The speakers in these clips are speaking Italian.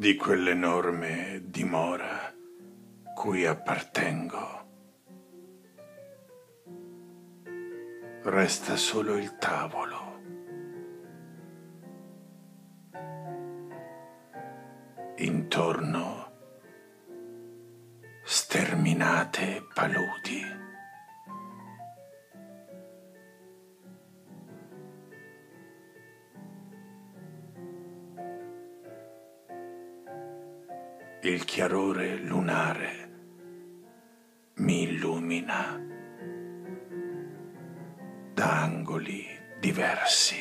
di quell'enorme dimora cui appartengo. Resta solo il tavolo. Intorno sterminate paludi. Il chiarore lunare mi illumina da angoli diversi.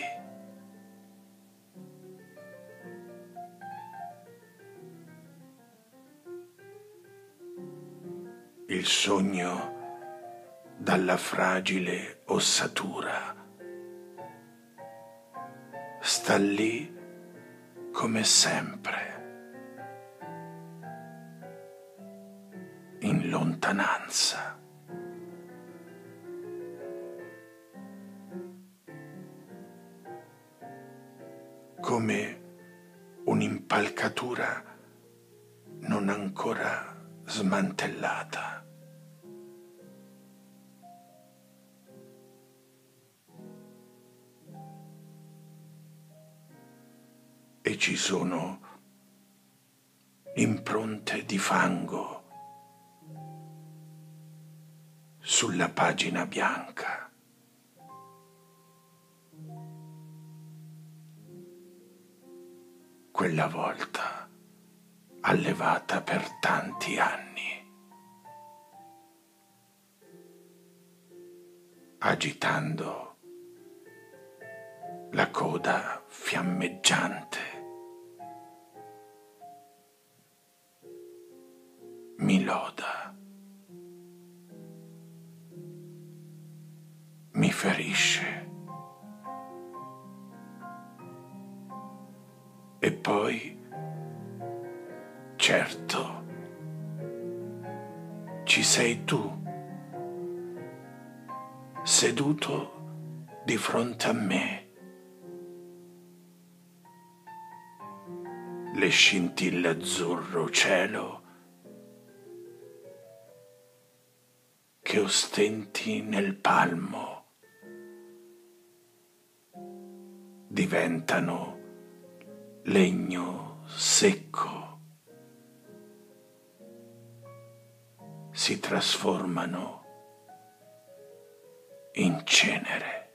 Il sogno dalla fragile ossatura sta lì come sempre. Lontananza. Come un'impalcatura non ancora smantellata. E ci sono impronte di fango sulla pagina bianca. Quella volta allevata per tanti anni, agitando la coda fiammeggiante. Mi loda. Ferisce. E poi, certo, ci sei tu, seduto di fronte a me. Le scintille azzurro cielo che ostenti nel palmo. Diventano legno secco, si trasformano in cenere.